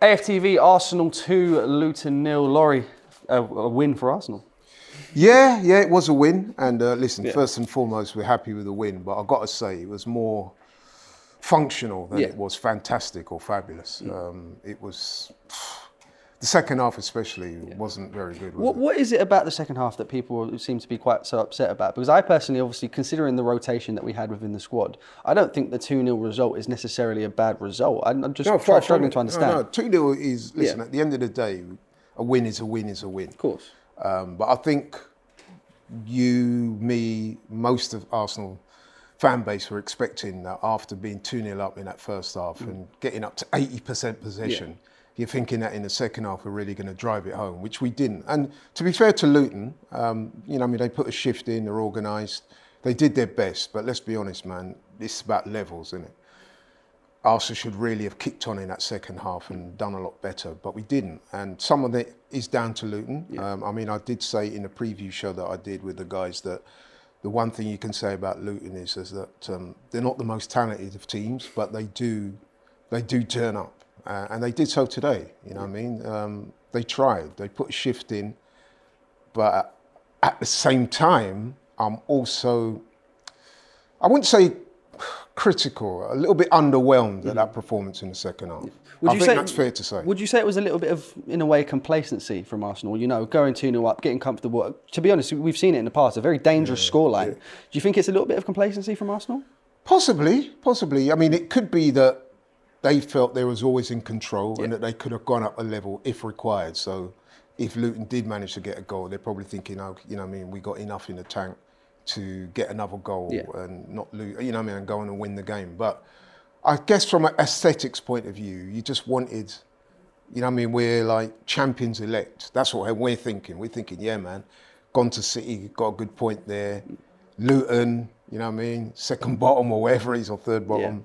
AFTV Arsenal 2, Luton nil. Laurie, a, a win for Arsenal. Yeah, yeah, it was a win. And uh, listen, first and foremost, we're happy with the win. But I've got to say, it was more functional than Yeah. it was fantastic or fabulous. Um, it was the second half, especially, wasn't very good. Was What, what is it about the second half that people seem to be quite so upset about? Because I personally, obviously, considering the rotation that we had within the squad, I don't think the 2 0 result is necessarily a bad result. I'm, just No, try- struggling to understand. No, no, two 0 is listen. Yeah. At the end of the day, a win is a win is a win. Of course. Um, but I think you, me, most of Arsenal fan base were expecting that after being 2 0 up in that first half Mm. and getting up to 80% possession, you're thinking that in the second half we're really going to drive it home, which we didn't. And to be fair to Luton, um, you know, I mean, they put a shift in, they're organised, they did their best, but let's be honest, man, it's about levels, isn't it? Arsenal should really have kicked on in that second half and done a lot better, but we didn't. And some of it is down to Luton. Um, I mean, I did say in the preview show that I did with the guys that the one thing you can say about Luton is, is that um, they're not the most talented of teams, but they do they do turn up, uh, and they did so today. You know what I mean? Um, they tried. They put a shift in, but at the same time, I'm also I wouldn't say critical, a little bit underwhelmed at that performance in the second half. Would I think that's fair to say. Would you say it was a little bit of, in a way, complacency from Arsenal? You know, going 2 0 up, getting comfortable. To be honest, we've seen it in the past, a very dangerous scoreline. Do you think it's a little bit of complacency from Arsenal? Possibly, possibly. I mean, it could be that they felt they was always in control and that they could have gone up a level if required. So if Luton did manage to get a goal, they're probably thinking, oh, you know, what I mean, we got enough in the tank to get another goal Yeah. and not lose, you know, what I mean, and go on and win the game. But I guess from an aesthetics point of view, you just wanted, you know, what I mean, we're like champions elect. That's what we're thinking. We're thinking, yeah, man, gone to City, got a good point there. Luton, you know what I mean, second bottom or wherever it is or third bottom.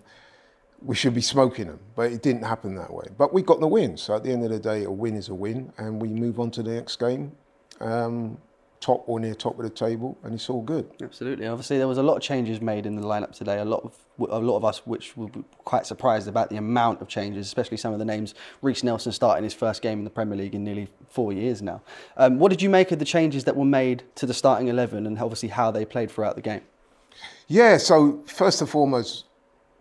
We should be smoking them, but it didn't happen that way. But we got the win. So at the end of the day, a win is a win, and we move on to the next game, um, top or near top of the table, and it's all good. Absolutely. Obviously, there was a lot of changes made in the lineup today. A lot of a lot of us, which were quite surprised about the amount of changes, especially some of the names. Reiss Nelson starting his first game in the Premier League in nearly four years now. Um, what did you make of the changes that were made to the starting eleven, and obviously how they played throughout the game? Yeah, so first and foremost,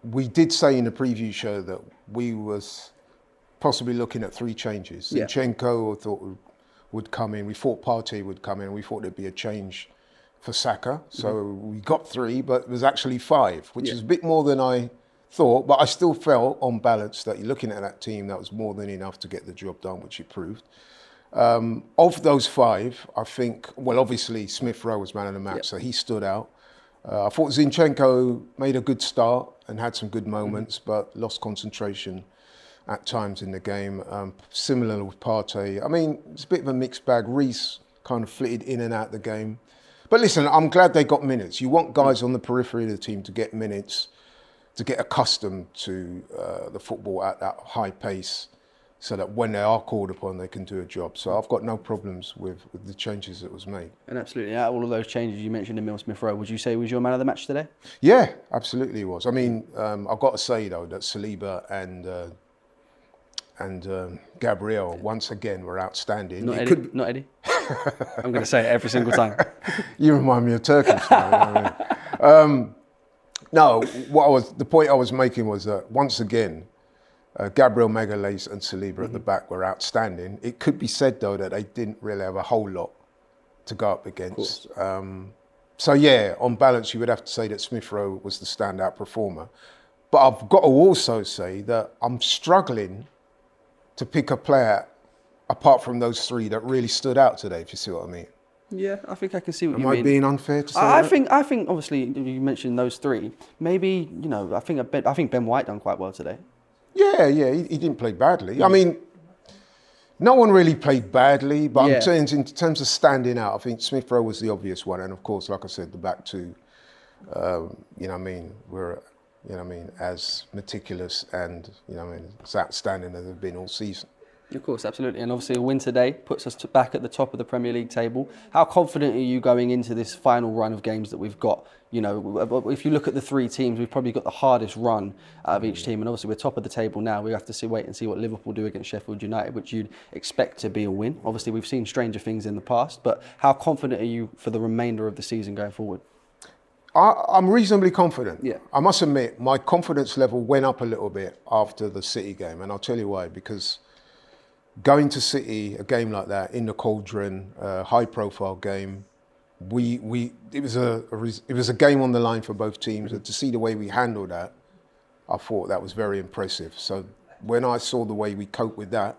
we did say in the preview show that we was possibly looking at three changes. Yeah. Zinchenko I thought would, would come in. We thought Partey would come in. We thought there'd be a change for Saka. So we got three, but it was actually five, which Yeah. is a bit more than I thought. But I still felt on balance that you're looking at that team that was more than enough to get the job done, which it proved. Um, of those five, I think, well, obviously Smith Rowe was man of the match, Yep. so he stood out. Uh, I thought Zinchenko made a good start and had some good moments, but lost concentration at times in the game. Um, similar with Partey. I mean, it's a bit of a mixed bag. Reiss kind of flitted in and out of the game. But listen, I'm glad they got minutes. You want guys on the periphery of the team to get minutes, to get accustomed to uh, the football at that high pace, so that when they are called upon, they can do a job. So I've got no problems with, with the changes that was made. And absolutely, out of all of those changes you mentioned, Emile Smith Rowe, would you say was your man of the match today? Yeah, absolutely it was. I mean, um, I've got to say though that Saliba and uh, and um, Gabriel once again were outstanding. Not It Eddie. could- Not Eddie. I'm going to say it every single time. you remind me of Turkish. now, you know what I mean? um, no, what I was the point I was making was that once again, uh, Gabriel Magalhaes and Saliba at the back were outstanding. It could be said though that they didn't really have a whole lot to go up against. Um, so yeah, on balance, you would have to say that Smith Rowe was the standout performer. But I've got to also say that I'm struggling to pick a player apart from those three that really stood out today. If you see what I mean. yeah, I think I can see what Am you I mean. being unfair to say I, I think I think obviously you mentioned those three. Maybe you know I think I think Ben White done quite well today. Yeah, yeah, he, he didn't play badly. I mean, no one really played badly, but Yeah. I'm saying in terms of standing out, I think Smith Rowe was the obvious one, and of course, like I said, the back two, um, you know, what I mean, were, you know, I mean, as meticulous and you know, what I mean, as outstanding as they've been all season. Of course, absolutely. And obviously, a win today puts us to back at the top of the Premier League table. How confident are you going into this final run of games that we've got? You know, if you look at the three teams, we've probably got the hardest run out of each mm. team. And obviously, we're top of the table now. We have to see, wait and see what Liverpool do against Sheffield United, which you'd expect to be a win. Obviously, we've seen stranger things in the past. But how confident are you for the remainder of the season going forward? I, I'm reasonably confident. Yeah. I must admit, my confidence level went up a little bit after the City game, and I'll tell you why. Because going to City, a game like that in the cauldron, a high-profile game, we we it was a, a it was a game on the line for both teams, and to see the way we handled that, I thought that was very impressive. So when I saw the way we coped with that,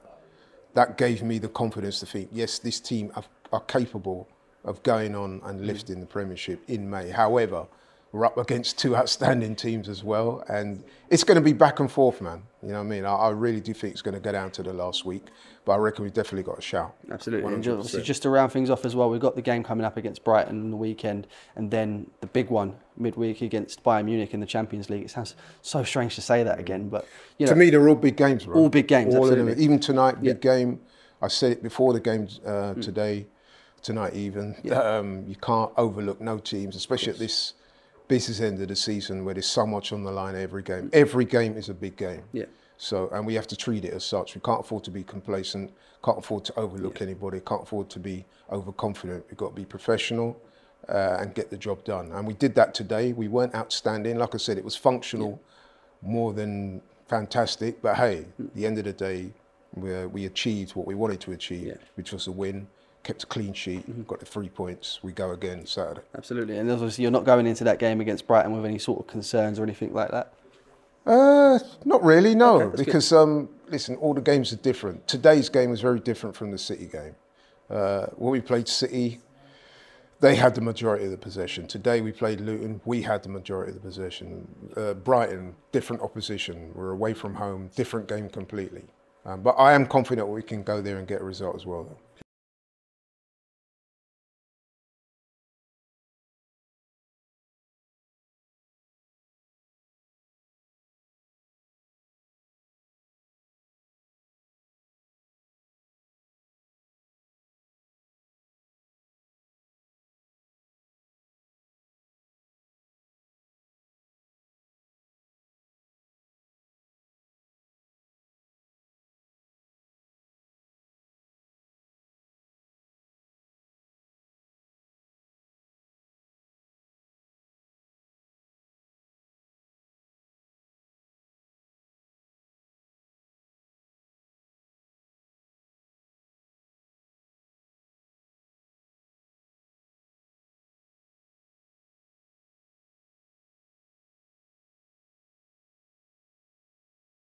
that gave me the confidence to think, yes, this team are, are capable of going on and lifting the Premiership in May. However, we're up against two outstanding teams as well, and it's going to be back and forth, man. You know what I mean? I, I really do think it's going to go down to the last week, but I reckon we've definitely got a shout. Absolutely. And ju- 100%. just to round things off as well, we've got the game coming up against Brighton on the weekend, and then the big one midweek against Bayern Munich in the Champions League. It sounds so strange to say that again, but you know, to me, they're all big games, bro. All big games, All of them. Even tonight, big Yeah. game. I said it before the game uh, today, tonight even. Um, you can't overlook no teams, especially at this business end of the season where there's so much on the line every game. Every game is a big game. Yeah. So, and we have to treat it as such. We can't afford to be complacent. Can't afford to overlook anybody. Can't afford to be overconfident. We've got to be professional uh, and get the job done. And we did that today. We weren't outstanding. Like I said, it was functional more than fantastic. But hey, at the end of the day, we, we achieved what we wanted to achieve, Yeah. which was a win. Kept a clean sheet, got the three points. We go again Saturday. absolutely. And obviously, you're not going into that game against Brighton with any sort of concerns or anything like that. Uh, not really, no. Okay, because um, listen, all the games are different. Today's game was very different from the City game. Uh, when we played City, they had the majority of the possession. Today we played Luton, we had the majority of the possession. Uh, Brighton, different opposition. We're away from home, different game completely. Um, but I am confident we can go there and get a result as well. Though.